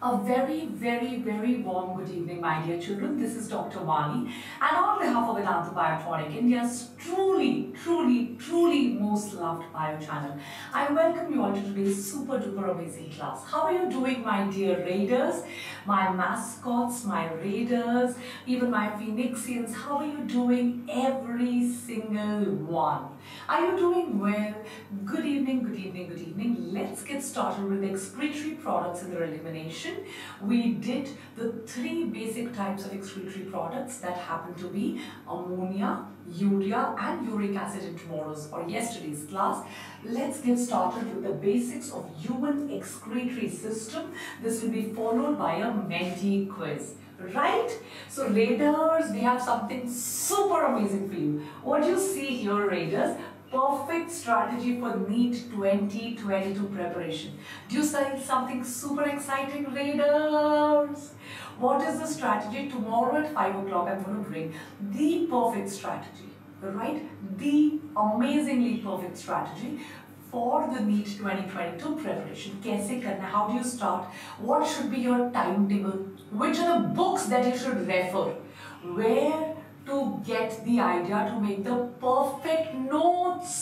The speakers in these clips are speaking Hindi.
A very, very, very warm good evening, my dear children. This is Dr. Wani, and on behalf of Vedanta Biotonic, India's truly, truly, truly most loved bio channel, I welcome you all to today's super duper amazing class. How are you doing, my dear raiders, my mascots, my raiders, even my phoenixians? How are you doing, every single one? Are you doing well? Good evening, good evening, good evening. Let's get started with excretory products and their elimination. We did the three basic types of excretory products that happen to be ammonia, urea and uric acid in tomorrow's or yesterday's class. Let's get started with the basics of human excretory system. This will be followed by a Menti quiz right? So Raiders, we have something super amazing for you. What you see here Raiders, perfect strategy for NEET 2022 preparation. Do you see something super exciting Raiders? What is the strategy? Tomorrow at 5 o'clock I'm going to bring the perfect strategy, right? The amazingly perfect strategy for the NEET 2022 preparation. How do you start? What should be your timetable? Which are the books that you should refer? Where to get the idea to make the perfect notes?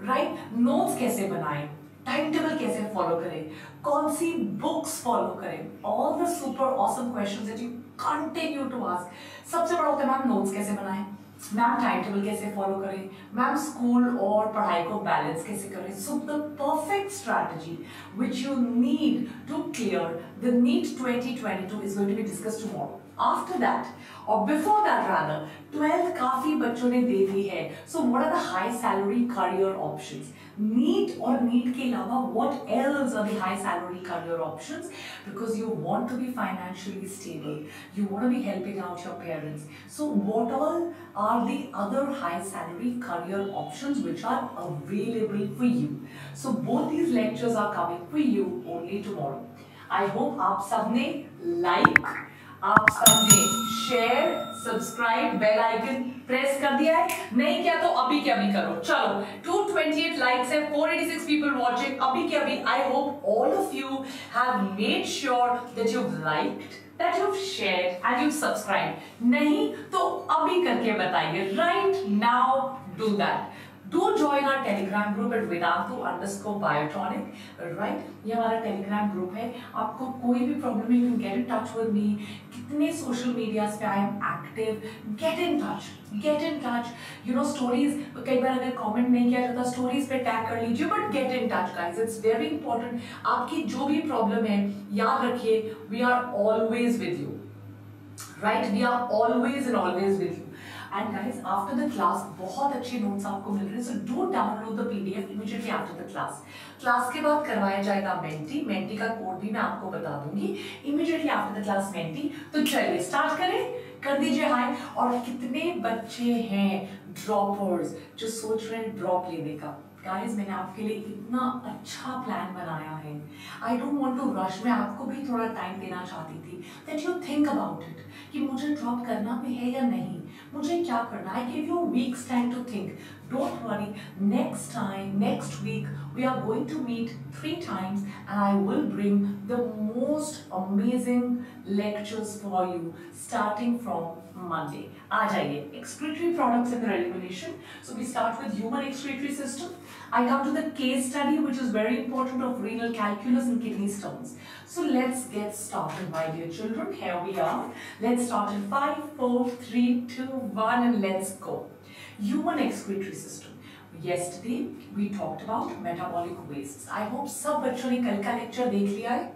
Right? Notes कैसे बनाएं? टाइम टेबल कैसे फॉलो करें कौन सी बुक्स फॉलो करें all the super awesome questions that you continue to ask सबसे बड़ा होता है मैम नोट्स कैसे बनाएं Ma'am time table कैसे फॉलो करें? मैम स्कूल और पढ़ाई को बैलेंस कैसे करें? So the perfect strategy which you need to clear the NEET 2022 is going to be discuss tomorrow. After that or before that rather 12th काफ़ी बच्चों ने दे दी है so what are the high salary career options NEET or NEET के अलावा what else are the high salary career options because you want to be financially stable you want to be helping out your parents so what all are the other high salary career options which are available for you so both these lectures are coming for you only tomorrow I hope आप सबने like आप सबने share subscribe bell icon press कर दिया है। नहीं किया तो अभी के अभी करो। चलो 228 लाइक्स है 486 पीपल वाचिंग अभी के अभी I hope all of you have made sure that you liked that you've shared, and you've subscribed. नहीं तो अभी करके बताइए। Right now, do that. Do join our telegram group at vedantu underscore biotonic right ये हमारा telegram group है आपको कोई भी problem है can get in touch with me कितने social medias पे I am active get in touch get in touch you know stories कई बार अगर comment नहीं किया जाता stories पे tag कर लीजिए but get in touch guys it's very important आपकी जो भी problem है याद रखिए we are always with you right we are always and always with you and guys after the class बहुत अच्छे नोट्स आपको मिल रहे हैं। So do download the PDF immediately after the class class के बाद करवाया जाएगा मेंटी मेंटी का कोड भी मैं आपको बता दूँगी। Immediately after the class Menti तो चलिए स्टार्ट करें। कर दीजिए हाय और कितने बच्चे हैं ड्रॉपर्स जो सोच रहे हैं ड्रॉप लेने का? गाइस मैंने आपके लिए इतना अच्छा प्लान बनाया है। I don't want to rush मैं आपको भी थोड़ा टाइम देना चाहती थी। That you think about it कि मुझे ड्रॉप करना भी है या नहीं? मुझे क्या करना I give you weeks time to think Don't worry, next time, next week, we are going to meet three times and I will bring the most amazing lectures for you starting from Monday. Ajaye, excretory products and their elimination. So we start with human excretory system. I come to the case study which is very important of renal calculus and kidney stones. So let's get started my dear children. Here we are. Let's start in 5, 4, 3, 2, 1 and let's go. Human excretory system. Yesterday, we talked about metabolic wastes. I hope सब बच्चों ने कल का lecture देख लिया है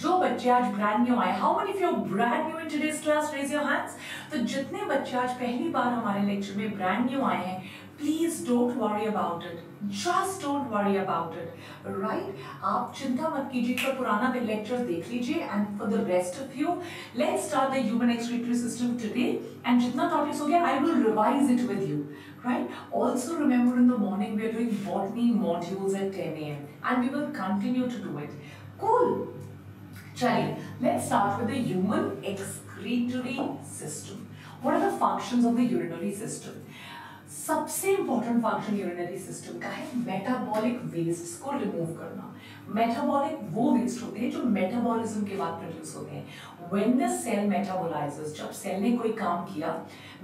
जो बच्चे आज ब्रांड न्यू आए how many of brand new in today's class raise your hands तो जितने बच्चे आज पहली बार हमारे लेक्चर में ब्रांड न्यू आए हैं please don't worry about it just don't worry about it right आप चिंता मत कीजिए तो पुराना लेक्चर देख लीजिए and for the rest of you let's start the human excretory system today and जितना टॉपिक्स हो गया I will revise it with you right? Also remember in the morning we are doing botany modules at 10 a.m and we will continue to do it. Cool. Chaliye let's start with the human excretory system. What are the functions of the urinary system सबसे इंपॉर्टेंट फ़ंक्शन यूरिनरी सिस्टम का है मेटाबॉलिक वेस्ट को रिमूव करना। मेटाबॉलिक वो वेस्ट होते हैं जो मेटाबॉलिज्म के बाद प्रोड्यूस होते हैं। व्हेन द सेल मेटाबोलाइजेस जब सेल ने कोई काम किया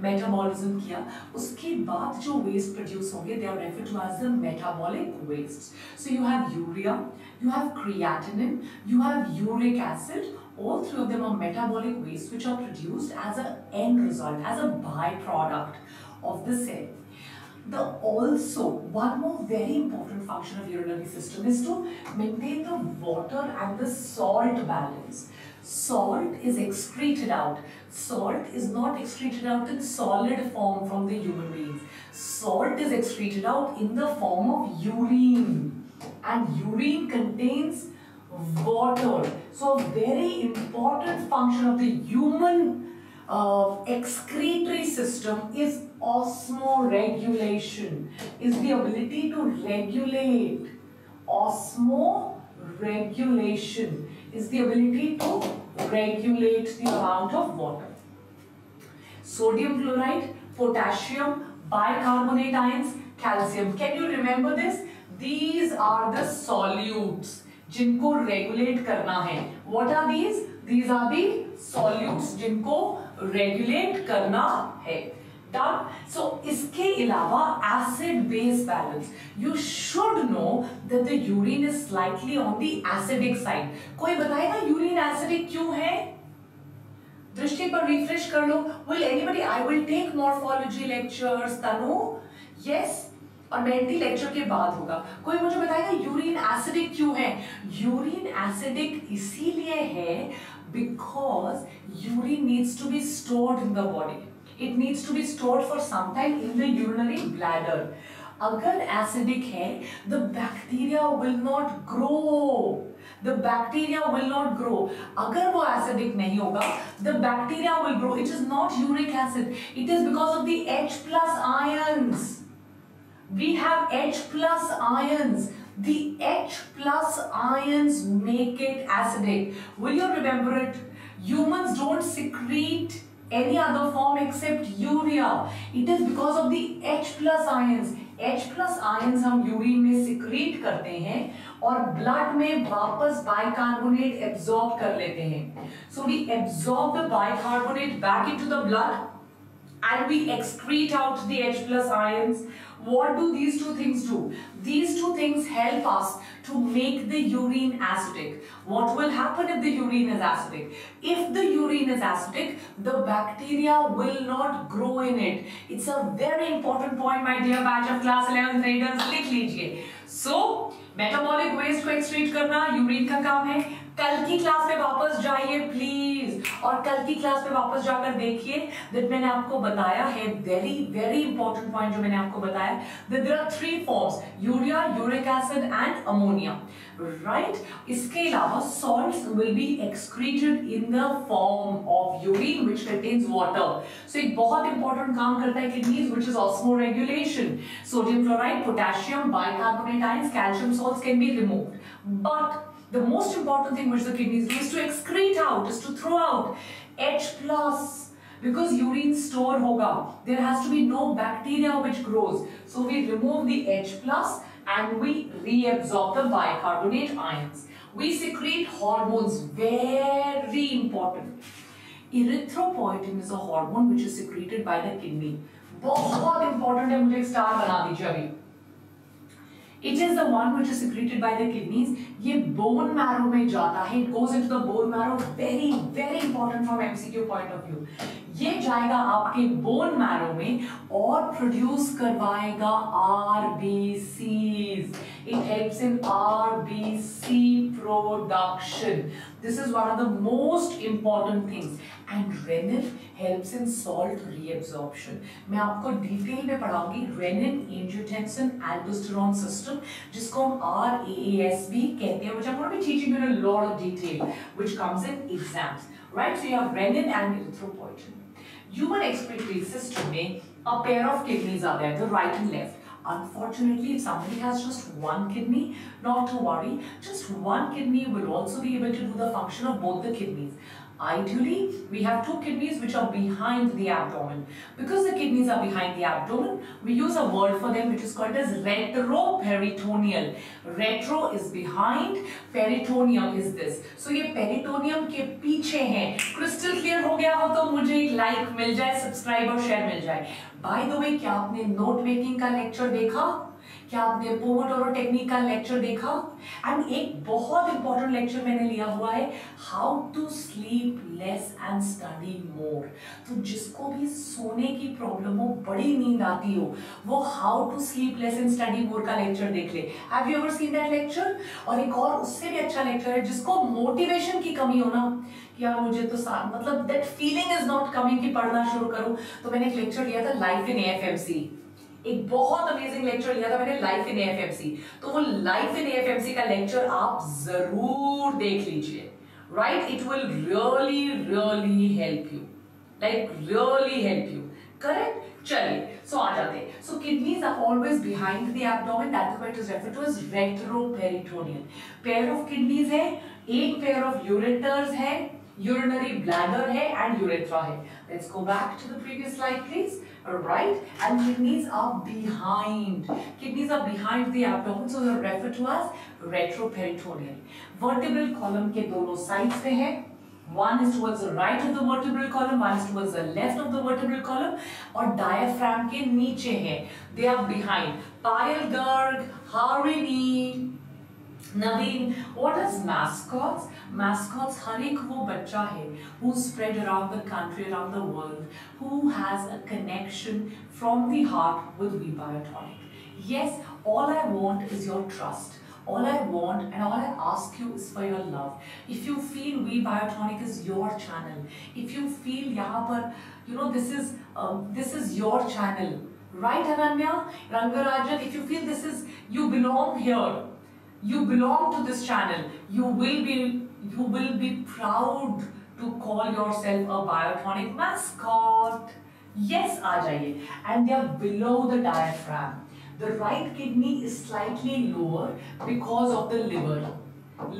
मेटाबॉलिज्म किया, उसके बाद जो वेस्ट प्रोड्यूस होंगे they are referred to as the metabolic waste so you have urea you have creatinine, you have uric acid, all three of them are metabolic waste which are produced as an end result, as a byproduct of the cell. The also one more very important function of urinary system is to maintain the water and the salt balance. Salt is excreted out. Salt is not excreted out in solid form from the human beings. Salt is excreted out in the form of urine. And urine contains water. So very important function of the human uh, excretory system is osmoregulation, is the ability to regulate. Osmoregulation is the ability to regulate the amount of water. Sodium chloride, potassium, bicarbonate ions, calcium. Can you remember this? These are the solutes जिनको regulate करना है. What are these? These are the solutes जिनको रेगुलेट करना है। डन सो इसके अलावा acid base balance you should know that the urine is slightly on the acidic side कोई बताएगा यूरिन एसिडिक क्यों है? दृष्टि पर रिफ्रेश कर लो। Will anybody I will take morphology lectures Tanu? Yes और मेंटी लेक्चर के बाद होगा। कोई मुझे बताएगा यूरिन एसिडिक क्यों है? यूरिन एसिडिक इसीलिए है because urine needs to be stored in the body. It needs to be stored for some time in the urinary bladder. अगर एसिडिक है the bacteria will not grow. The bacteria will not grow. अगर वो एसिडिक नहीं होगा the bacteria will grow. It is not uric acid. It is because of the H plus ions. We have H plus ions. The H plus ions make it acidic. Will you remember it? Humans don't secrete any other form except urea. It is because of the H plus ions. H plus ions हम यूरिन में सिक्रीट करते हैं और ब्लड में वापस बाइकार्बोनेट एब्जॉर्ब कर लेते हैं so we absorb the bicarbonate back into the blood and we excrete out the H plus ions. What do these two things do? These two things help us to make the urine acidic. What will happen if the urine is acidic? If the urine is acidic, the bacteria will not grow in it. It's a very important point, my dear batch of class 11 graders. लिख लीजिए. So, metabolic waste को excrete करना यूरिन का काम है कल की क्लास में वापस जाइए प्लीज़ और कल की क्लास में वापस जाकर देखिए दैट मैंने आपको बताया है वेरी वेरी इंपॉर्टेंट पॉइंट जो मैंने आपको बताया there are three forms urea uric acid and ammonia right इसके अलावा salts will be excreted in the form of urine which contains water so एक बहुत इंपॉर्टेंट काम करता है kidneys which is osmoregulation sodium chloride potassium bicarbonate ions calcium salts can be removed but the most important thing which the kidneys do is to excrete out, is to throw out H plus because urine store hoga. There has to be no bacteria which grows. So we remove the H plus and we reabsorb the bicarbonate ions. We secrete hormones, very important. Erythropoietin is a hormone which is secreted by the kidney. बहुत important है मुझे स्टार बना दीजिए अभी it is the one which is secreted by the kidneys ये बोन मैरो में जाता है. It goes into the bone marrow very very important from MCQ point of view ये जाएगा आपके बोन मैरो में और प्रोड्यूस करवाएगा RBCs it helps in RBC production. This is one of the most important things. And renin helps in salt reabsorption. मैं आपको डिटेल में पढ़ाऊंगी renin, angiotensin, aldosterone system, जिसको हम RAAS भी कहते हैं, which I'm going to be teaching you in a lot of detail, which comes in exams. Right? So you have renin and erythropoietin. Human excretory system में a pair of kidneys are there, the right and left. Unfortunately, if somebody has just one kidney, not to worry, just one kidney will also be able to do the function of both the kidneys. Ideally, we have two kidneys which are behind the abdomen. Because the kidneys are behind the abdomen, we use a word for them which is called as retroperitoneal. Retro is behind, peritoneum is this. So ये peritoneum के पीछे हैं. Crystal clear हो गया हो तो मुझे एक like मिल जाए, subscribe और share मिल जाए. By the way, क्या आपने note making का lecture देखा? क्या आपने पोमोडोरो टेक्निक का लेक्चर देखा? एंड एक बहुत इंपॉर्टेंट लेक्चर मैंने लिया हुआ है how to sleep less and study more तो जिसको भी सोने की प्रॉब्लम हो, बड़ी नींद आती हो, वो how to sleep less and study more का लेक्चर देख ले। Have you ever seen that lecture और एक और उससे भी अच्छा लेक्चर है, जिसको मोटिवेशन की कमी हो ना यार मुझे तो मतलब that feeling is not coming कि पढ़ना शुरू करूँ। तो मैंने एक लेक्चर लिया था लाइफ इन एएफएमसी एक बहुत अमेजिंग लेक्चर लिया था मैंने लाइफ इन एएफएमसी तो वो लाइफ इन एएफएमसी का लेक्चर आप ज़रूर देख लीजिए। Right it will really really help you like really help you correct चलिए सो आ जाते हैं। So kidneys are always behind the abdomen that is what is referred to as retroperitoneal pair of kidneys है, एक पेयर ऑफ़ यूरेटर्स है, urinary bladder है, and urethra है। Let's go back to the previous slide, please right? And kidneys are behind. Kidneys are behind the abdomen, so they're referred to as retroperitoneal. Vertebral column के दोनों sides पे है. One is towards the right of the vertebral column, one is towards the left of the vertebral column, और diaphragm के नीचे है. They are behind. Pyle Garg, Harini, Naveen, what is mascots? Mascots, har ek wo bacha hai who spread around the country, around the world, who has a connection from the heart with We Biotonic. Yes, all I want is your trust. All I want and all I ask you is for your love. If you feel We Biotonic is your channel, if you feel yahan par, you know, this is, um, this is your channel, right Ananya? Rangarajan, if you feel this is, you belong here, you belong to this channel you will be you will be proud to call yourself a biotonic mascot yes aa and they are below the diaphragm the right kidney is slightly lower because of the liver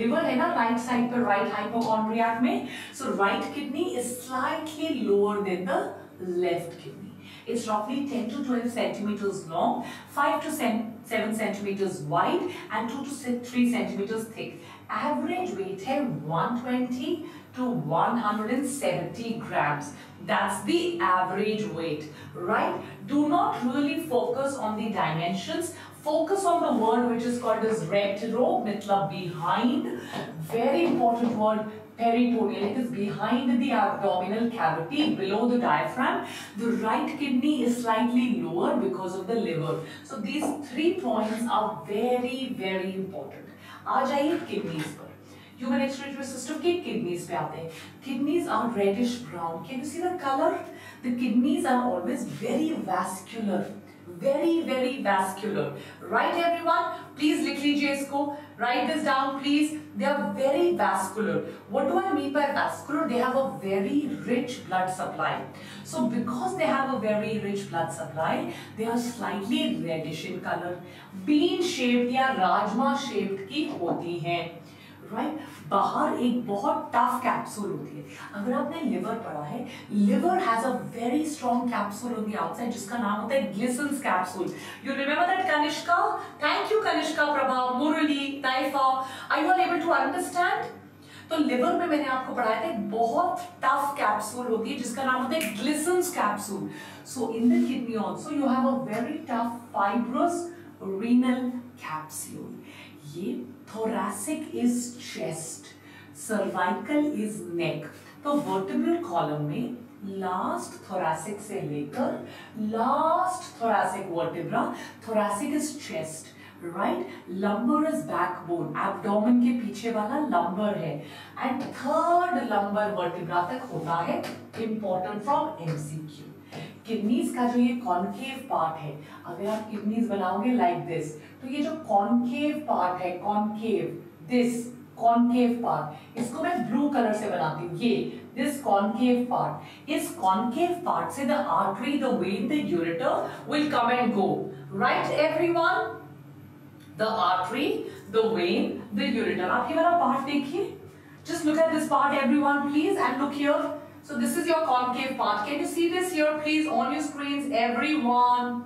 liver है ना right side पर right hypochondriac में so right kidney is slightly lower than the left kidney it's roughly 10 to 12 centimeters long 5 to 7 7 centimeters wide and 2 to 3 centimeters thick. Average weight है 120 to 170 grams. That's the average weight, right? Do not really focus on the dimensions. Focus on the word which is called as retro, mitla behind. Very important word peritoneal. It is behind the abdominal cavity below the diaphragm. The right kidney is slightly lower because of the liver. So these three points are very, very important. आ जाइए kidneys पर. Human excretory system के kidneys पे आते हैं. Kidneys are reddish brown. Can you see the color? The kidneys are always very vascular. very very vascular right everyone please लिख लीजिए इसको write this down please they are very vascular what do i mean by vascular they have a very rich blood supply so because they have a very rich blood supply they are slightly reddish in color bean shaped या rajma shaped की होती हैं राइट बाहर एक बहुत टफ कैप्सूल होती है। अगर आपने लिवर पढ़ा है liver has a very strong capsule on the outside जिसका नाम होता है Glisson's capsule you remember that Kanishka? Thank you Kanishka Prabha, Murli, Taifa. I you able to understand तो लिवर में मैंने आपको पढ़ाया था, एक बहुत टफ कैप्सूल होती है, जिसका नाम होता है Glisson's capsule so in the kidney also you have a very tough fibrous renal capsule ये thoracic is chest cervical is neck तो वर्टिब्रल कॉलम में लास्ट थोरासिक से लेकर last thoracic vertebra thoracic is chest right lumbar is backbone abdomen के पीछे वाला लंबर है। एंड थर्ड लंबर वर्टिब्रा तक होता है इंपॉर्टेंट फ्रॉम एमसीक्यू किडनीज का जो ये कॉन्केव पार्ट है अगर आप किडनीज बनाओगे लाइक दिस तो ये जो कॉन्केव पार्ट है कॉन्केव दिस कॉन्केव पार्ट इसको मैं ब्लू कलर से बनाती हूँ ये दिस कॉन्केव पार्ट इस कॉन्केव पार्ट से the artery the vein the ureter will come and go right everyone the artery the vein the ureter आप ये वाला पार्ट देखिए. Just look at this part, everyone, please, and look here. So this is your concave part. Can you see this here, please, on your screens, everyone?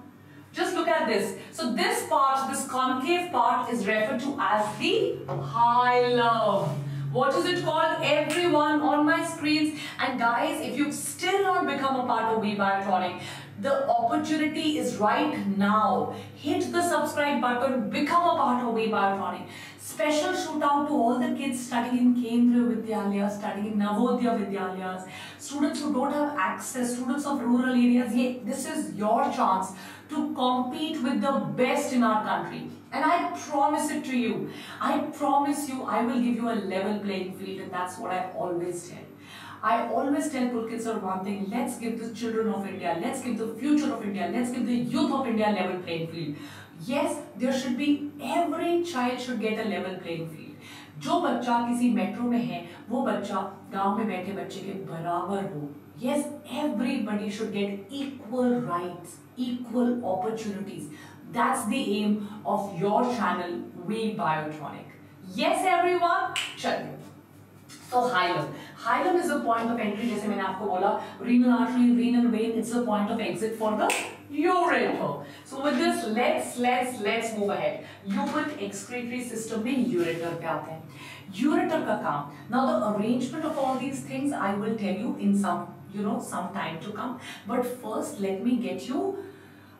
Just look at this. So this part, this concave part is referred to as the hilum. What is it called? Everyone on my screens. And guys, if you've still not become a part of WeBiotronic, the opportunity is right now. Hit the subscribe button, become a part of WeBiotronic. Special shout out to all the kids studying in Kendriya Vidyalaya, studying in Navodaya Vidyalayas, students who don't have access, students of rural areas. Yeah, this is your chance to compete with the best in our country. And I promise it to you. I promise you, I will give you a level playing field, and that's what I always tell. I always tell Pulkit sir one thing, let's give the children of India, let's give the future of India, let's give the youth of India level playing field. Yes, there should be, every child should get a level playing field. जो बच्चा किसी मेट्रो में है वो बच्चा गांव में बैठे बच्चे के बराबर हो yes everybody should get equal rights equal opportunities that's the aim of your channel we biotronic yes everyone चलिए तो hilum hilum is a point of entry जैसे मैंने आपको बोला renal artery renal vein it's a point of exit for the ureter so with this let's let's let's move ahead human excretory system में ureter पे आते हैं ureter का काम the arrangement of all these things i will tell you in some you know some time to come but first let me get you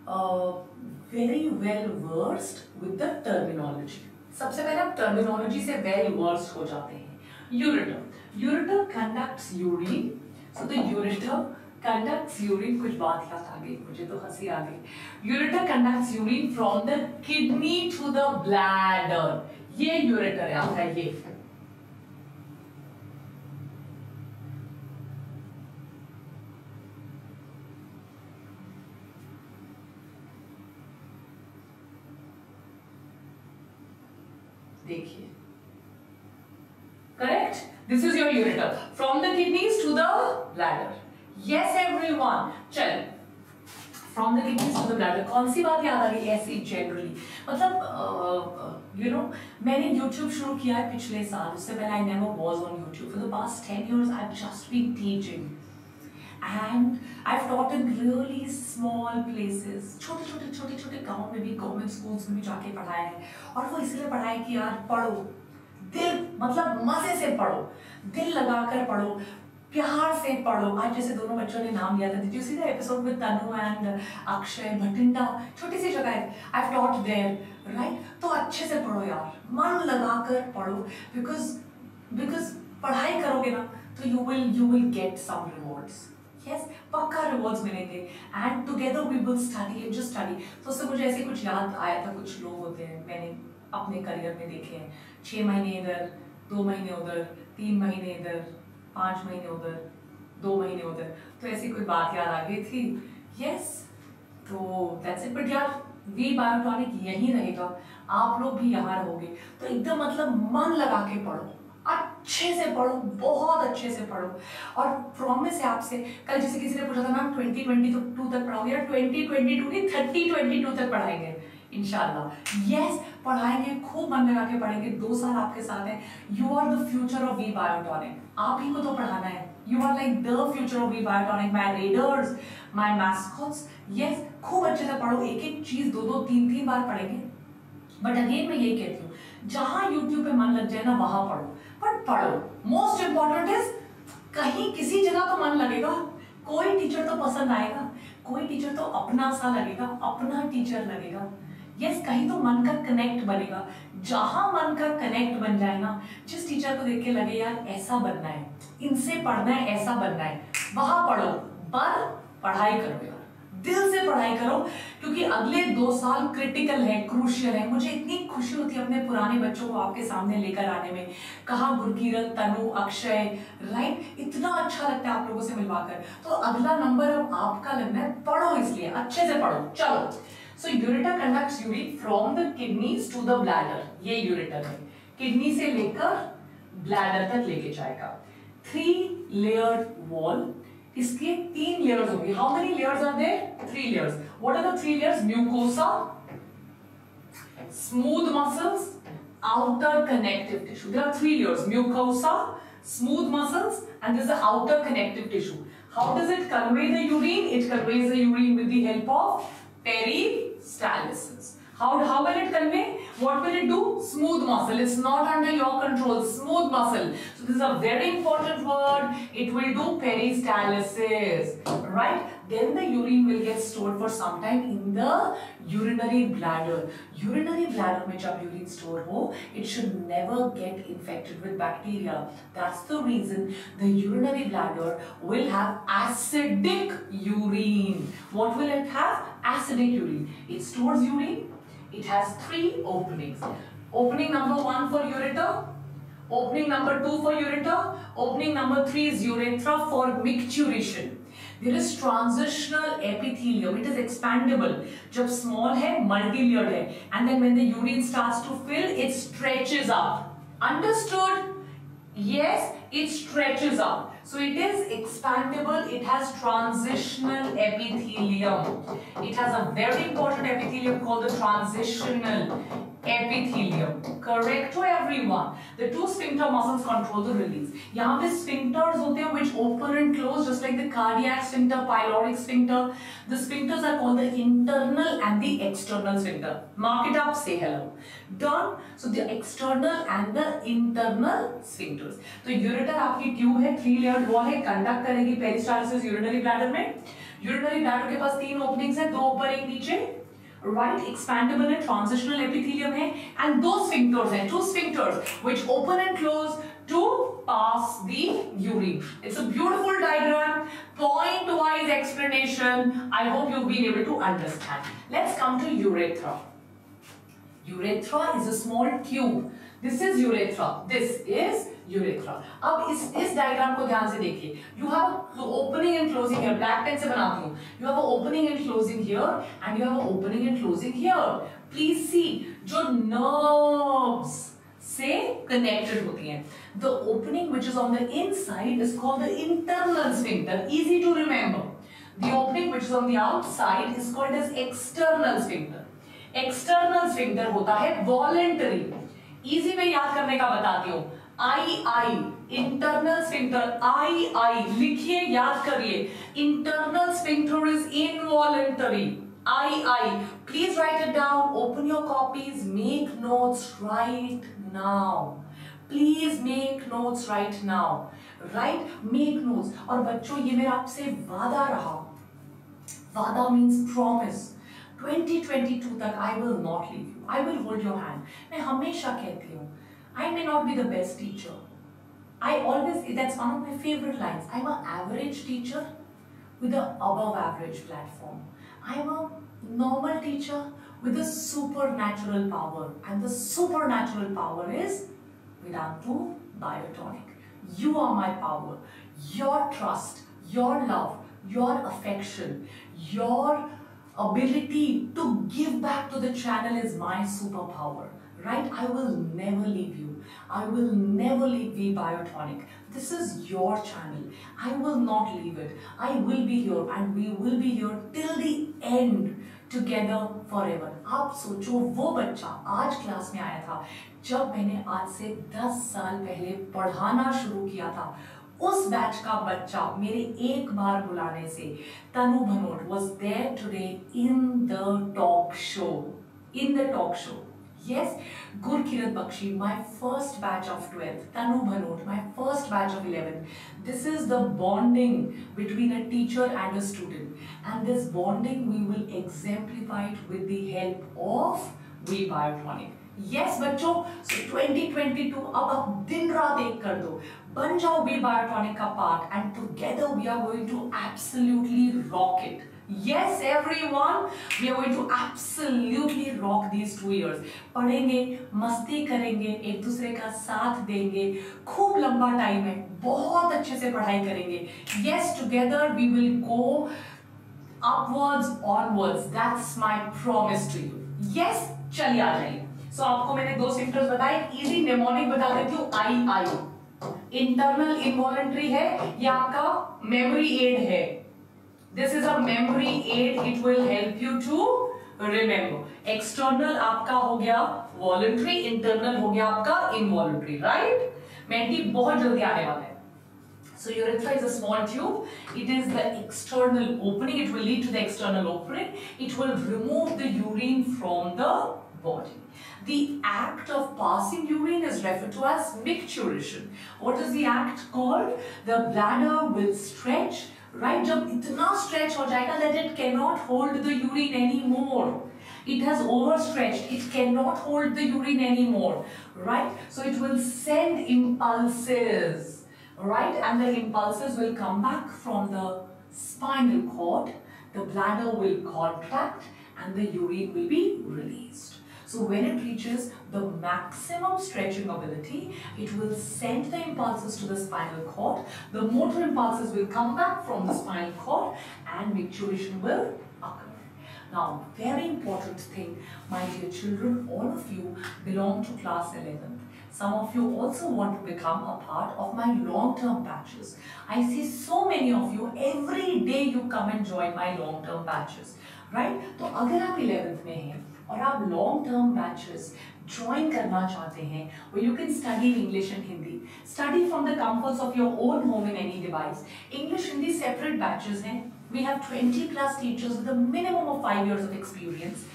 uh, very well versed with the terminology सबसे पहले आप terminology से well versed हो जाते हैं ureter ureter conducts urine so the ureter conducts urine कुछ बात याद आ गई मुझे तो हँसी आ गई ureter conducts urine from the kidney to the bladder ये ureter है आपका ये देखिए this is your ureter from the kidneys to the bladder yes everyone चलो. From the kidneys to the bladder कौन सी बात याद आ रही है ऐसी जनरली मतलब यू नो मैंने यूट्यूब शुरू किया है पिछले साल, उससे पहले I never was on YouTube for the past ten years I just been teaching and I taught in really small places छोटे छोटे छोटे छोटे गाँव में भी गवर्नमेंट स्कूल्स में भी जाके पढ़ाए है। और वो इसलिए पढ़ाए कि यार, पढ़ो। दिल मतलब मज़े से पढ़ो। दिल लगाकर पढ़ो, प्यार से पढ़ो। आज जैसे दोनों बच्चों ने नाम लिया था did you see episode with Tanu and Akshay Bathinda छोटी सी जगह है। आई टॉट देयर राइट तो अच्छे से पढ़ो यार। मन लगाकर पढ़ो। बिकॉज़ बिकॉज़ पढ़ाई करोगे ना तो you will you will get some rewards yes पक्का रिवॉर्ड्स मिलेंगे। And together we will study and just study तो उससे मुझे ऐसे कुछ याद आया था, कुछ लोग होते हैं, मैंने अपने करियर में देखे। हैं छः महीने इधर, दो महीने उधर, तीन महीने इधर, पाँच महीने उधर, दो महीने उधर। तो ऐसी कोई बात याद आ गई थी? यस तो दैट्स इट बट यार वी बायोटॉनिक यही रहेगा। आप लोग भी यहाँ रहोगे। तो एकदम मतलब मन लगा के पढ़ो। अच्छे से पढ़ो, बहुत अच्छे से पढ़ो। और प्रॉमिस है आपसे, कल जैसे किसी ने पूछा था, मैम ट्वेंटी ट्वेंटी टू तक पढ़ाओगे? या ट्वेंटी ट्वेंटी टू नहीं थर्टी ट्वेंटी टू तक पढ़ाएँगे इनशाला यस पढ़ाएँगे, खूब मन लगा के पढ़ेंगे, दो साल आपके साथ हैं। You are the future of V Biotonic आप ही को तो पढ़ाना है। You are like the future of V Biotonic my readers my mascots yes खूब अच्छे से पढ़ो। एक एक चीज़ दो दो तीन तीन बार पढ़ेंगे। बट अगेन मैं यही कहती हूँ, जहाँ यूट्यूब पे मन लग जाए ना, वहाँ पढ़ो। बट पढ़ो। मोस्ट इंपॉर्टेंट इज़ कहीं किसी जगह तो मन लगेगा। कोई टीचर तो पसंद आएगा। कोई टीचर तो अपना सा लगेगा, अपना टीचर लगेगा। यस कहीं तो मन का कनेक्ट बनेगा। जहाँ मन का कनेक्ट बन जाए ना, जिस टीचर को देख के लगे, यार, ऐसा बनना है। इनसे पढ़ना है, ऐसा बनना है। वहाँ पढ़ो, पर पढ़ाई करो यार। दिल से पढ़ाई करो, क्योंकि अगले दो साल क्रिटिकल है क्रूशियल है। मुझे इतनी खुशी होती है अपने पुराने बच्चों को आपके सामने लेकर आने में। कहा गुरकीरत, तनु, अक्षय राइट इतना अच्छा लगता है आप लोगों से मिलवाकर। तो अगला नंबर अब आपका लगना है, पढ़ो इसलिए, अच्छे से पढ़ो, चलो। So ureter conduct urine from the kidney to the bladder ये यूरेटर है। किडनी से लेकर ब्लैडर तक लेके जाएगा। थ्री लेयर वॉल इसके तीन लेयर्स होंगे। How many layers are there three layers what are the three layers mucosa smooth muscles outer connective tissue there are three layers mucosa smooth muscles and this is the outer connective tissue how does it convey the urine it conveys the urine with the help of peri peristalsis. How, how will it convey? What will it do? Smooth muscle. It's not under your control. Smooth muscle. So this is a very important word. It will do peristalsis. Right? Then the urine will get stored for some time in the urinary bladder. Urinary bladder में जब urine store ho, it should never get infected with bacteria. That's the reason the urinary bladder will have acidic urine. What will it have? Acidic urine. It stores urine it has three openings. Opening number one for ureter, opening number two for ureter, opening number three is urethra for micturition. There is transitional epithelium. It is expandable. जब small है, multi-layered है. And then when the urine starts to fill, it stretches up. Understood? Yes, it stretches up. So it is expandable, it has transitional epithelium. It has a very important epithelium called the transitional epithelium. Correct to everyone. The two sphincter muscles control the release. यहाँ पे sphincters होते हैं which open and close just like the cardiac sphincter, pyloric sphincter. The sphincters are called the internal and the external sphincter. Mark it up, say hello. Done. So the external and the internal sphincters. तो ureter आपकी tube है, three layered wall है, conduct करेगी peristalsis urinary bladder में. Urinary bladder के पास तीन openings है, दो ऊपर एक नीचे. Right? Expandable and transitional epithelium hai and those sphincters hai two sphincters which open and close to pass the urine. It's a beautiful diagram point wise explanation. I hope you've been able to understand. Let's come to urethra. Urethra is a small tube. This is urethra. This is urethra अब इस इस डायग्राम को ध्यान से देखिए। You have opening and closing here black pen से बनाती हूँ। You have opening and closing here and you have opening and closing here please see जो नर्व्स से कनेक्टेड होती हैं। The opening which is on the inside is called the internal sphincter easy to remember the opening which is on the outside is called as external sphincter. External sphincter होता है voluntary. इजी में याद करने का बताती हूँ। आई आई इंटरनल स्फिंक्टर आई आई लिखिए, याद करिए। Internal sphincter is involuntary I I please write it down open your copies make notes right now please make notes right now right make notes और बच्चों, ये मेरा आपसे वादा रहा। वादा मीन्स प्रॉमिस 2022 तक I will not leave you I will hold your hand मैं हमेशा कहती हूँ I may not be the best teacher. I always, that's one of my favorite lines. I'm an average teacher with an above average platform. I'm a normal teacher with a supernatural power. And the supernatural power is Vedantu Biotonic. You are my power. Your trust, your love, your affection, your ability to give back to the channel is my superpower right? I will never leave you. I will never leave V Biotonic. This is your channel. I will not leave it. I will be here and we will be here till the end together forever. आप सोचो वो बच्चा आज क्लास में आया था जब मैंने आज से 10 साल पहले पढ़ाना शुरू किया था उस बैच का बच्चा मेरे एक बार बुलाने से Tanu Bhanot was there today in the talk show in the talk show Yes, Gurkirat Bakshi, my first batch of 12th, Tanu Bhanot, my first batch of 11. This is the bonding between a teacher and a student. And this bonding we will exemplify it with the help of We Biotonic. yes, बच्चों so 2022 अब आप दिन रात एक कर दो बन जाओ वी बायोटॉनिक का part and together we are going to absolutely rock it yes everyone we are going to absolutely rock these two years पढ़ेंगे मस्ती करेंगे एक दूसरे का साथ देंगे खूब लंबा टाइम है बहुत अच्छे से पढ़ाई करेंगे yes together we will go upwards onwards that's my promise to you yes चलिए आ जाइए सो so, आपको मैंने दो सिम्टम्स बताए इजी नेमोनिक बता देती हूँ आई आई इंटरनल इनवॉलेंट्री है या आपका मेमोरी एड है this is a memory aid it will help you to remember external आपका हो गया voluntary internal हो गया आपका involuntary right मेंटी बहुत जल्दी आने वाला है So urethra is a small tube. It is the external opening. It will lead to the external opening. It will remove the urine from the body. The act of passing urine is referred to as micturition. What is the act called? The bladder will stretch, right? जब इतना stretch हो जाएगा that it cannot hold the urine anymore. It has overstretched. It cannot hold the urine anymore, right? So it will send impulses right? And the impulses will come back from the spinal cord, the bladder will contract and the urine will be released. So when it reaches the maximum stretching ability, it will send the impulses to the spinal cord. The motor impulses will come back from the spinal cord and micturition will occur. Now, very important thing, my dear children, all of you belong to class 11. Some of you also want to become a part of my long-term batches. I see so many of you, every day you come and join my long-term batches, right? So, if you are 11th, और आप लॉन्ग टर्म बैचेस ज्वाइन करना चाहते हैं और you can study English and Hindi study from the comforts of your own home in any device English Hindi separate batches हैं. We have 20 class teachers with minimum of five years of experience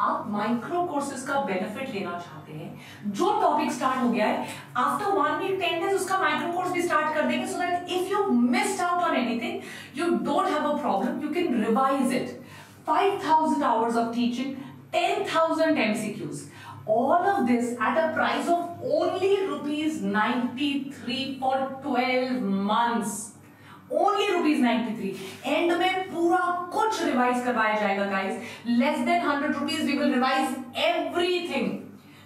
आप माइक्रो कोर्सेज का बेनिफिट लेना चाहते हैं. जो टॉपिक स्टार्ट हो गया है after one week ten days उसका माइक्रो कोर्स भी स्टार्ट कर देंगे so that if you miss out on anything you don't have a problem you can revise it five thousand hours of teaching 10000 mcqs all of this at a price of only rupees 93 for 12 months only rupees ninety three and में पूरा कुछ रिवाइज करवाया जाएगा guys less than hundred rupees we will revise everything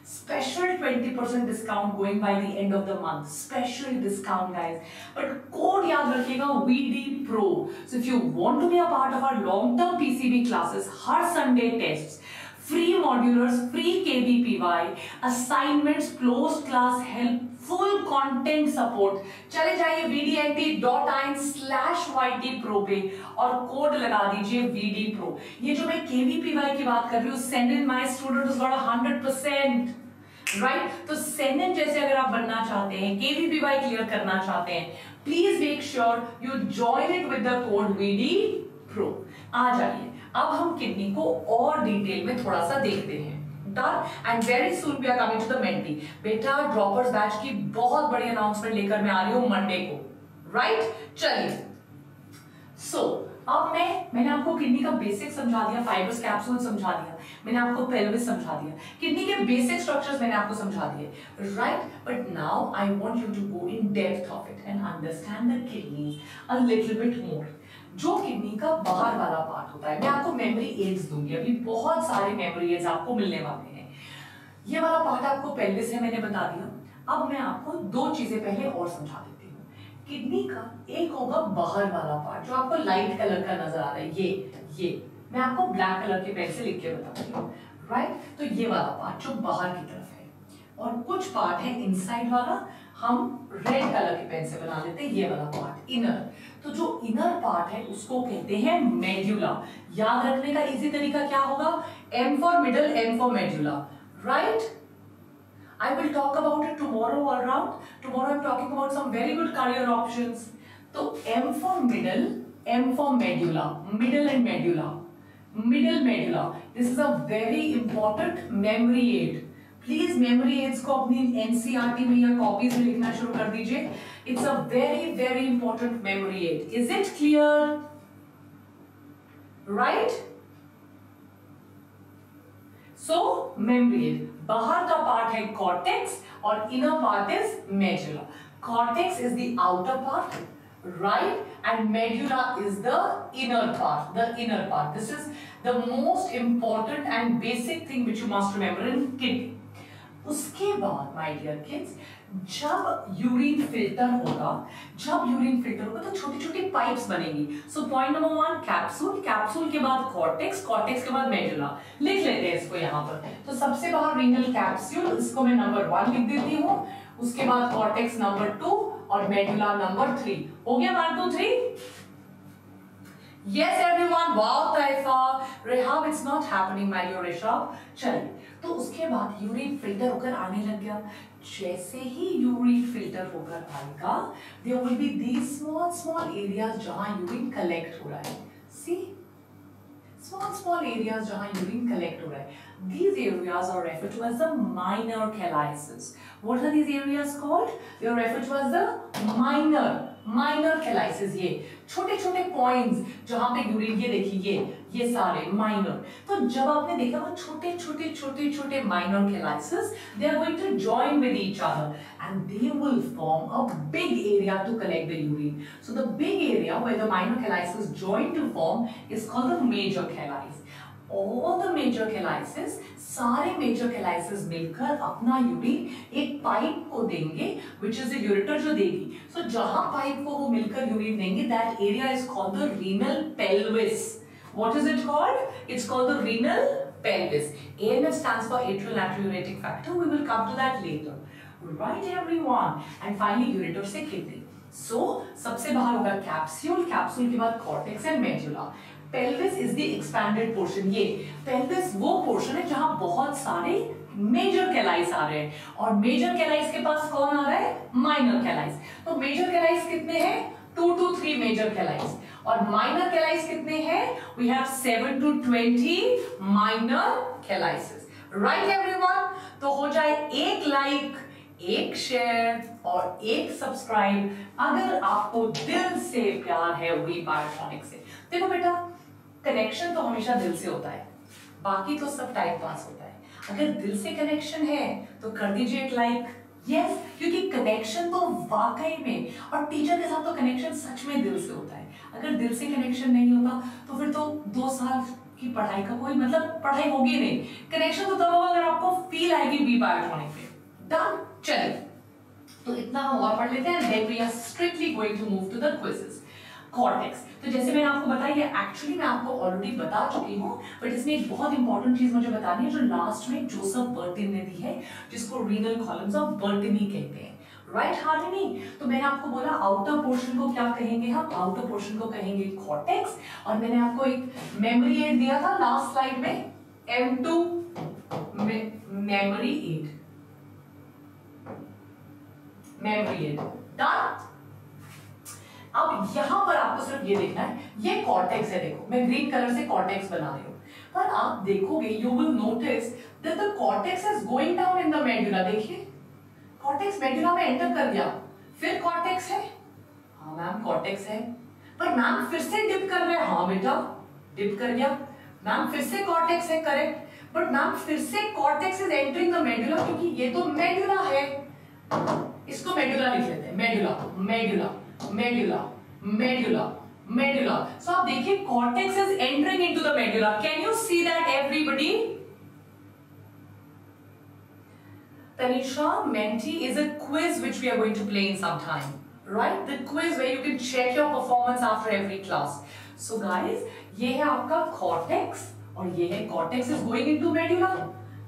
special 20% discount going by the end of the month special discount guys but code yaad rakhiyega vd pro so if you want to be a part of our long term pcb classes har sunday tests free modulars, free kbpy assignments, closed class help full content support चले जाइए आइन स्लैश वाईटी प्रो पे और कोड लगा दीजिए वीडी प्रो ये जो मैं केवीपीवाई की बात कर रही हूँ in my student is got hundred percent right तो सेंड जैसे अगर आप बनना चाहते हैं केवीपीवाई क्लियर करना चाहते हैं please make sure you join it with the code VD pro आ जाइए. अब हम किडनी को और डिटेल में थोड़ा सा देखते हैं। The menti बेटा ड्रॉपर्स बैच की बहुत बड़ी अनाउंसमेंट लेकर मैं आ रही हूँ मंडे को। राइट चलिए। सो अब मैं, मैंने आपको किडनी का बेसिक समझा दिया फाइब्रस कैप्सूल समझा दिया। मैंने आपको पेल्विस समझा दिया। किडनी के बेसिक स्ट्रक्चर्स मैंने आपको समझा दिए। Right but now I want you to go in depth of it and understand the kidney a little bit more जो किडनी का बाहर वाला पार्ट होता है। मैं आपको मेमोरी एड्स दूँगी। अभी बहुत सारे मेमोरी एड्स आपको मिलने वाले हैं। ये वाला पार्ट आपको पहले से मैंने बता दिया। अब मैं आपको दो चीज़ें पहले और समझा देती हूँ। किडनी का एक होगा बाहर वाला पार्ट जो आपको लाइट कलर का नज़र आ रहा है। ये ये। मैं आपको ब्लैक कलर के पेन से लिख के बताती हूँ। राइट तो ये वाला पार्ट जो बाहर की तरफ़ है। और कुछ पार्ट है इनसाइड वाला। हम रेड कलर के पेन से बना लेते हैं। ये वाला पार्ट इनर तो जो इनर पार्ट है उसको कहते हैं मेड्यूला याद रखने का इजी तरीका क्या होगा M for middle M for medulla right I will talk about it tomorrow all around. Tomorrow I'm talking about some very good career options. So M for middle, M for medulla, middle and medulla, middle medulla. This is a very important memory aid. Please memory aids को अपनी एनसीआरटी में या कॉपीज में लिखना शुरू कर दीजिए it's a very very important memory aid is it clear right so memory aid बाहर का पार्ट है कॉर्टेक्स और inner part is medulla cortex is the outer part right and medulla is the inner part the inner part this is the most important and basic thing which you must remember in kidney उसके बाद माय डियर किड्स जब यूरिन फ़िल्टर होगा जब यूरिन फ़िल्टर होगा तो छोटी छोटी पाइप्स बनेंगी। So point number one capsule capsule के बाद कॉर्टेक्स कॉर्टेक्स के बाद मेडुला लिख लेते हैं इसको यहाँ पर। तो सबसे बाहर रीनल कैप्सूल इसको मैं नंबर वन लिख देती हूँ। उसके बाद कॉर्टेक्स नंबर टू और मेडुला नंबर थ्री हो गया one two three Yes, everyone. Wow, Taifa. Rehab, it's not happening, my dear Rishab. चलिए तो उसके बाद यूरिन फ़िल्टर होकर आने लग गया। जैसे ही यूरिन फ़िल्टर होकर आएगा there will be these small small areas जहाँ यूरिन कलेक्ट हो रहा है। सी स्मॉल स्मॉल एरियाज़ जहाँ यूरिन कलेक्ट हो रहा है। These areas are referred to as the minor callices what are these areas called? They are referred to as the minor minor calyces ये छोटे छोटे पॉइंट्स जहाँ पे यूरिन ये देखिए ये ये सारे माइनर तो जब आपने देखा वो छोटे छोटे छोटे छोटे minor calyces they are going to join with each other and they will form a big area to collect the urine so the big area where the minor calyces join to form is called the major calyx all the major callices सारे मेजर कैलाइसिस मिलकर अपना यूरिन एक पाइप को देंगे विच इज़ यूरिटर जो देगी so, जहाँ पाइप को वो मिलकर यूरिन देंगे that area is called the renal pelvis what is it called it's called the renal pelvis ANF stands for atrial natriuretic factor we will come to that later right everyone and finally ureter से सो so, सबसे बाहर होगा कैप्सूल कैप्सूल के बाद cortex and medulla pelvis is the expanded portion ये पेल्विस वो पोर्शन है जहाँ बहुत सारे मेजर कैलाइस आ रहे हैं। और मेजर कैलाइस के पास कौन आ रहा है? माइनर कैलाइस तो मेजर कैलाइस कितने हैं? Two to three major calyx और माइनर कैलाइस कितने हैं? We have seven to twenty minor calyces right everyone तो हो जाए एक लाइक एक शेयर और एक सब्सक्राइब अगर आपको दिल से प्यार है वी बायोट्रॉनिक से। देखो बेटा कनेक्शन तो हमेशा दिल से होता है। बाकी तो सब टाइम पास होता है। अगर दिल से कनेक्शन है तो कर दीजिए एक लाइक यस क्योंकि कनेक्शन तो वाकई में, और टीचर के साथ तो कनेक्शन सच में दिल से होता है। अगर दिल से कनेक्शन नहीं होता तो फिर तो दो साल की पढ़ाई का कोई मतलब पढ़ाई होगी नहीं। कनेक्शन तो तब होगा अगर आपको फील आएगी बी बायोट्रॉनिक पे। डन चलिए। तो इतना हम पढ़ लेते हैं। Then we are strictly going to move to the quizzes cortex तो जैसे मैंने आपको बताया ये एक्चुअली मैं आपको ऑलरेडी बता चुकी हूँ बट इसमें एक बहुत इंपॉर्टेंट चीज़ मुझे बतानी है जो लास्ट में जोसेफ बर्टिन ने दी है जिसको रीनल कॉलम्स ऑफ़ बर्टिनी कहते हैं. राइट right, हार्मनी तो मैंने आपको बोला आउटर पोर्शन को क्या कहेंगे हम? आउटर पोर्शन को कहेंगे कॉर्टेक्स और मैंने आपको एक मेमोरी एड दिया था लास्ट स्लाइड में. M2 memory aid memory aid done अब यहाँ पर आपको सिर्फ़ ये देखना है, ये कॉर्टेक्स है देखो, मैं ग्रीन कलर से कॉर्टेक्स बना रही हूँ। पर आप देखोगे you will notice that the cortex is going down in the medulla देखिए। कॉर्टेक्स मेडुला में एंटर कर गया फिर कॉर्टेक्स है? हाँ मैम कॉर्टेक्स है। पर मैम फिर से डिप कर रहे हैं। हाँ बेटा डिप कर गया मैम फिर से कॉर्टेक्स है करेक्ट बट मैम फिर से cortex is entering the medulla क्योंकि ये तो मेडुला है। इसको मेडुला लिख लेते हैं medulla medulla medulla medulla medulla so आप देखिए cortex is entering into the medulla can you see that everybody Tanisha Menti is a quiz which we are going to play in some time right the quiz where you can check your performance after every class so guys ये है आपका cortex और ये है cortex is going into medulla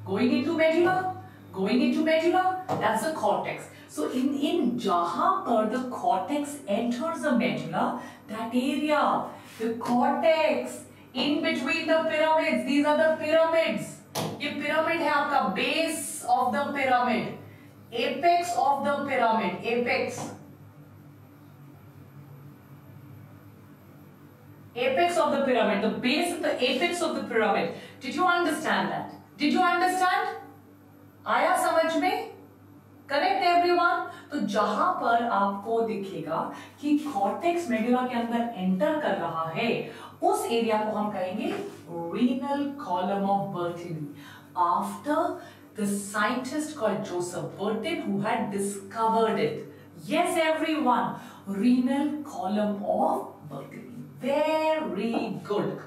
going into medulla going into medulla that's the cortex So in, in jahan par the cortex enters the medulla, that area, the cortex, in between the pyramids, these are the pyramids. ये pyramid है आपका base of the pyramid, apex of the pyramid, apex. Apex of the pyramid, the base of the apex of the pyramid. Did you understand that? Did you understand? आया समझ में? करेक्ट एवरीवन तो जहाँ पर आपको दिखेगा कि कॉर्टेक्स मेडुला के अंदर एंटर कर रहा है, उस एरिया को हम कहेंगे renal column of Bertini after the scientist called Joseph Bertin who had discovered it yes everyone renal column of Bertini very good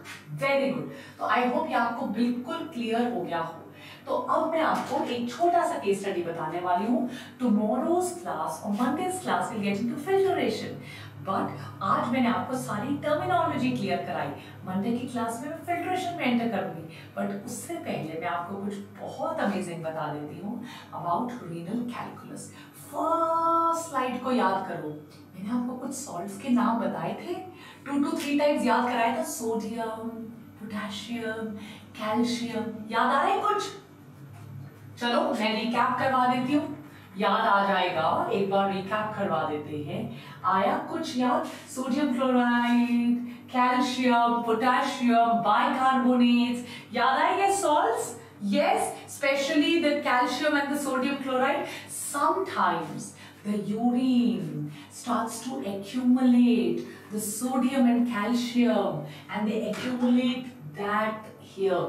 very good तो आई होप ये आपको बिल्कुल क्लियर हो गया हो। तो अब मैं आपको एक छोटा सा केस स्टडी बताने वाली हूँ। टुमारोज क्लास और Monday's class will get into filtration but आज मैंने आपको सारी टर्मिनोलॉजी क्लियर कराई। मंडे की क्लास में मैं फिल्ट्रेशन में एंटर करूँगी। बट उससे पहले मैं आपको कुछ बहुत अमेजिंग बता देती हूँ about renal calculus first slide को याद करो। मैंने आपको कुछ सॉल्ट्स के नाम बताए थे। टू टू थ्री टाइम्स याद कराया था। सोडियम पोटेशियम कैल्शियम याद आ रहा है कुछ? चलो, मैं रिकैप करवा देती हूँ। याद आ जाएगा, एक बार रिकैप करवा देते हैं। आया कुछ याद? Sodium chloride calcium potassium bicarbonates याद आएँगे salt yes specially the calcium and the sodium chloride sometimes the urine starts to accumulate the sodium and calcium and they accumulate that here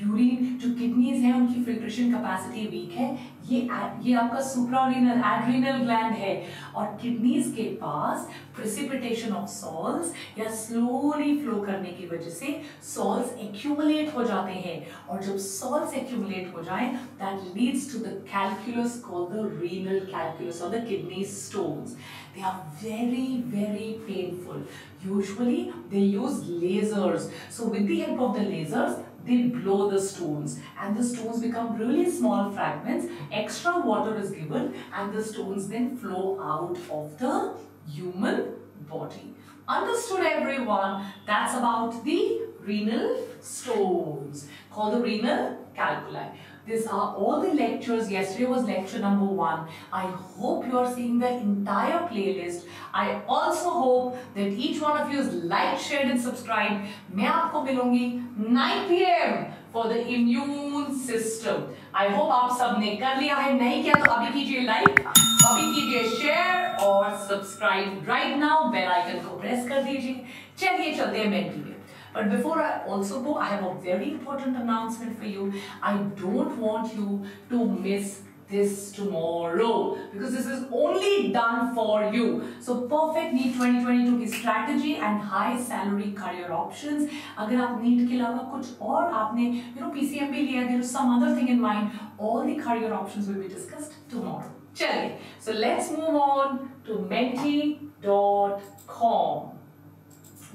urine जो किडनीज है, उनकी फिल्ट्रेशन कैपेसिटी वीक है. ये ये आपका सुप्रारिनल एड्रिनल ग्लैंड है. और किडनीज के पास प्रेसिपिटेशन ऑफ़ सॉल्स या स्लोली फ्लो करने की वजह से सॉल्स एक्यूमुलेट हो जाते हैं. और जब सॉल्स एक्यूमुलेट हो जाए that leads to the calculus called the renal calculus और the kidney stones they are very very painful. Usually, they use lasers. So, with the help of the lasers they blow the stones and the stones become really small fragments. Extra water is given and the stones then flow out of the human body. Understood everyone? That's about the renal stones called the renal calculi. These are all the lectures. Yesterday was lecture number one. I hope you are seeing the entire playlist. I also hope that each one of you is liked, shared and subscribed. मैं आपको मिलूँगी 9 p.m. for the immune system. I hope आप सबने कर लिया है नहीं किया तो अभी कीजिए लाइक अभी कीजिए शेयर और subscribe right now bell icon को प्रेस कर दीजिए चलिए चलते हैं Menti But before I also go, I have a very important announcement for you. I don't want you to miss this tomorrow because this is only done for you. So perfect NEET 2022 की strategy and high salary career options. अगर आप NEET के अलावा कुछ और आपने you know PCMB लिया there is some other thing in mind. All the career options will be discussed tomorrow. चलिए so let's move on to menti.com.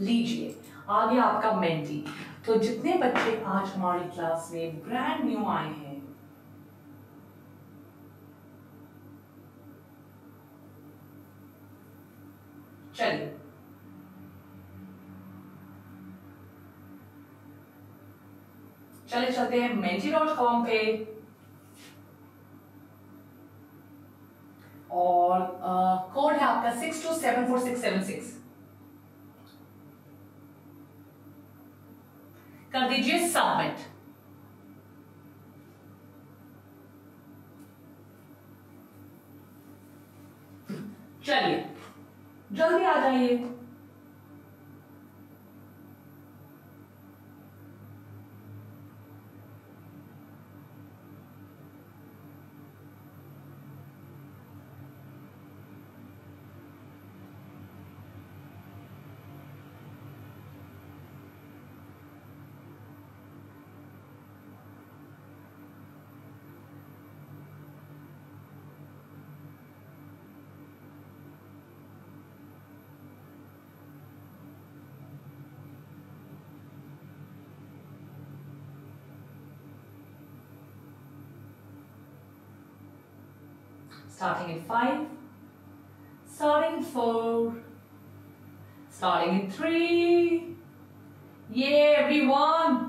लीजिए आ गया आपका मेंटी तो जितने बच्चे आज हमारी क्लास में ब्रांड न्यू आए हैं, चलिए। चले चलते हैं मेंटी डॉट कॉम पे। और कोड है आपका six two seven four six seven six कर दीजिए सबमिट चलिए जल्दी आ जाइए। Starting in 5, starting in 4, starting in 3. Yeah, everyone!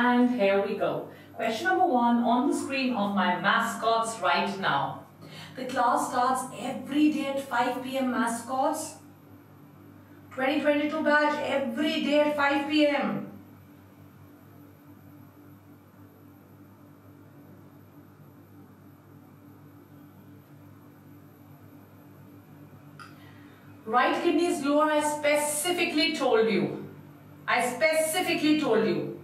And here we go. Question number one on the screen of my mascots right now. The class starts every day at 5 p.m. mascots. 2022 batch every day at 5 p.m. Right kidney is lower, I specifically told you. I specifically told you.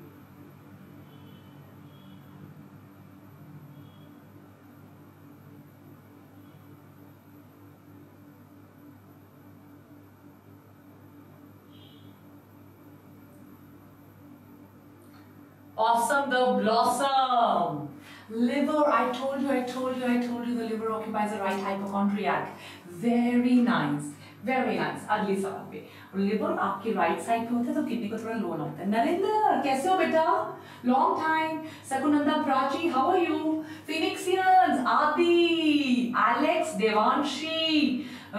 Awesome, the blossom. Liver, I told you, I told you, I told you the liver occupies the right hypochondriac. Very nice. Very nice अगली सवाल पे लिवर आपके राइट साइड पे होता है तो किडनी को थोड़ा लो लगता है। नरेंद्र कैसे हो बेटा? Long time Sakunanda Prachi how are you Phoenixians Adi Alex Devanshi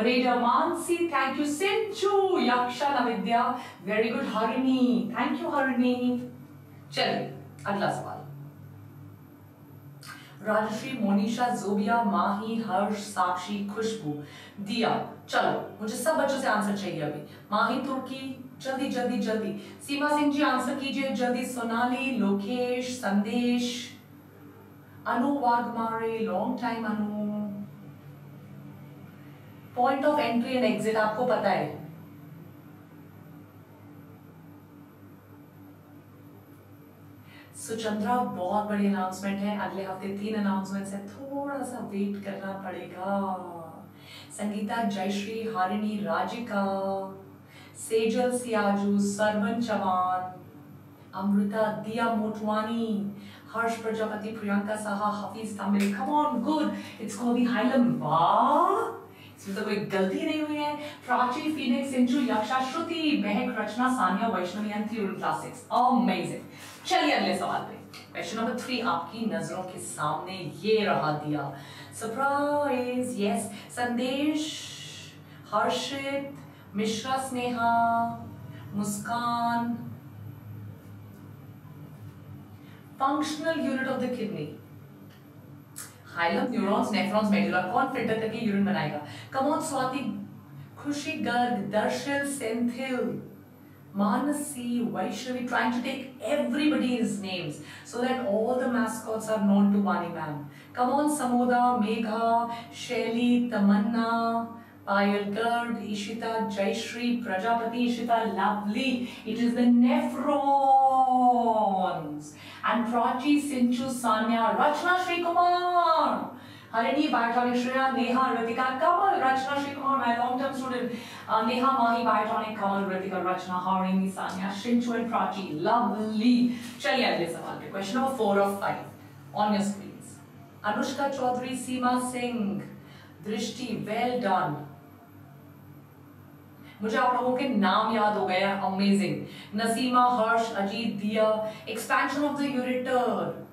Reda Mansi thank you Sinchu Yaksha Navidya very good Harini thank you Harini चलिए अगला सवाल। राजश्री मोनिशा जोबिया, माही, हर्ष, साक्षी, खुशबू, दिया, चलो, मुझे सब बच्चों से आंसर चाहिए अभी। माही तुर्की, जल्दी जल्दी जल्दी। सीमा सिंह जी, आंसर कीजिए, जल्दी। Sonali, Lokesh, Sandesh, Anu, Waghmare long time Anu. Point of entry and exit आपको पता है। सुचंद्रा बहुत बड़ी अनाउंसमेंट है। अगले हफ़्ते तीन अनाउंसमेंट है। थोड़ा सा वेट करना पड़ेगा। Sangeeta Jayashree हारिणी Rajika Sejal, सियाजू, Sarvan Chauhan, Amrita, Diya Motwani, Harsh, Prajapati, Priyanka Saha, Hafeez Tamil come on good it's called the hilum इसमें तो कोई गलती नहीं हुई है। Prachi Phoenix Inchu Yaksha Shruti Mahak Rachna Sania Vaishnavi and classics amazing चलिए अगले सवाल पे। क्वेश्चन नंबर थ्री आपकी नज़रों के सामने ये रहा दिया। Surprise yes Sandesh, Harshit, Mishra, Sneha, Muskan. Functional unit of the kidney hilum neurons nephrons medulla कौन फ़िल्टर करके यूरिन बनाएगा? Come on Swati, Khushi, Garg दर्शल Senthil Manasi, Vaishnavi, trying to take everybody's names so that all the mascots are known to Vani ma'am. Come on, Samoda, Megha, Shelly, Tamanna, Payal Garg, Ishita, Jaishri, Prajapati, Ishita, lovely. It is the nephrons. And Prachi, Sinchu, Sanya, Rachna Shri Kumar. Harini, Biotonic Shreya, Neha, Ritika, Kamal, Rachna Shri my long-term student. Uh, Neha, Mahi, Biotonic, Kamal, Ritika, Rachna, Harini, Sanya, Shinchu and Prachi. Lovely. चलिए अगले सवाल पे question number four of five on your screen Anushka Chaudhary Seema Singh Drishti well done मुझे आप लोगों के नाम याद हो गए amazing Naseema Harsh Ajit Diya expansion of the ureter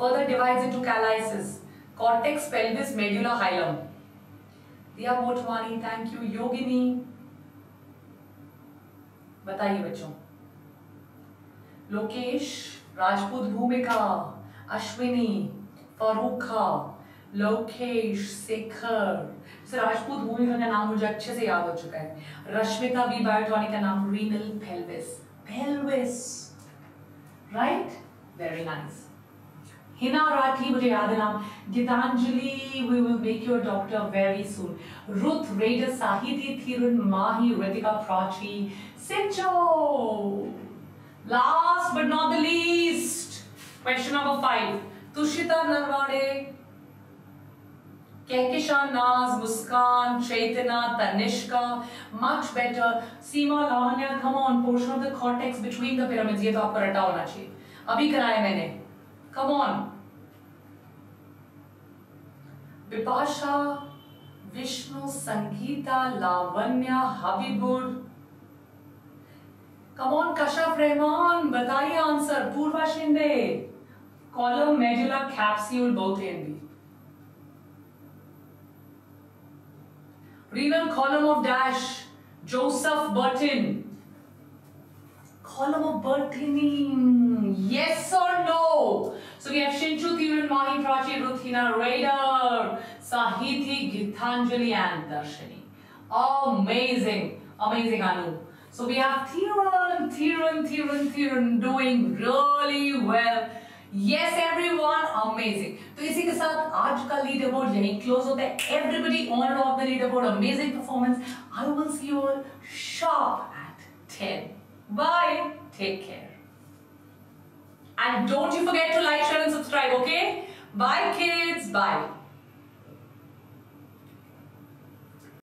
further divides into callisis cortex pelvis, medulla, hilum. दिया मोटवानी थैंक यू योगिनी। बताइए बच्चों। लोकेश, राजपूत भूमिका, अश्विनी, फरूखा, लोकेश, शेखर। राजपूत भूमिका का नाम मुझे अच्छे से याद हो चुका है। रश्मिता, वी बायोटॉनी का नाम renal pelvis pelvis right very nice Hina Rathi मुझे याद है नाम Geetanjali we will make your doctor very soon Ruth raider Sahiti Thirun Mahi Ritika Prachi Sinchu last but not the least question number five Tushita Narwade Kehkishan Naz, Muskan, Chaitana, Tanishka, much better. Seema, Lavanya, come on, portion of the cortex between the pyramids. ये तो आपको रटा होना चाहिए अभी कराया मैंने come on Bipasha Vishnu Sangeeta Lavanya Habibur come on Kashaf Rehman बताइए answer Purva Shinde column medulla capsule both and B renal column of dash Joseph Column of Burtoning, yes or no? So we have Shinchu Thiran, Mahi Prachi, Ruthina Raider, Sahiti, Gitanjali and Darshani. Amazing, amazing Anu. So we have Thiran, Thiran, Thiran, Thiran doing really well. Yes everyone amazing तो इसी के साथ आज का लीडर बोर्ड यही क्लोज होता है everybody on of the leaderboard amazing performance I will see you all sharp at 10 Bye. Take care. And don't you forget to like, share and subscribe, okay? Bye kids. Bye.